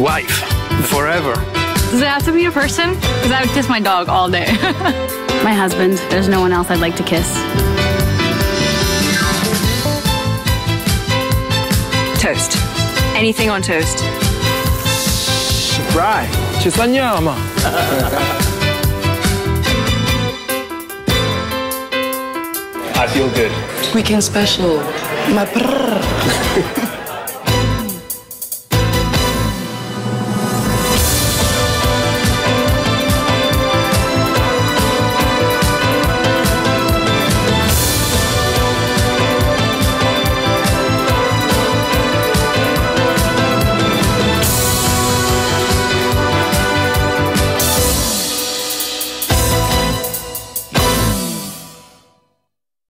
wife. Forever. Does it have to be a person? Because I would kiss my dog all day. my husband. There's no one else I'd like to kiss. Toast. Anything on toast. Right. Ci. I feel good. Weekend special. My brrr.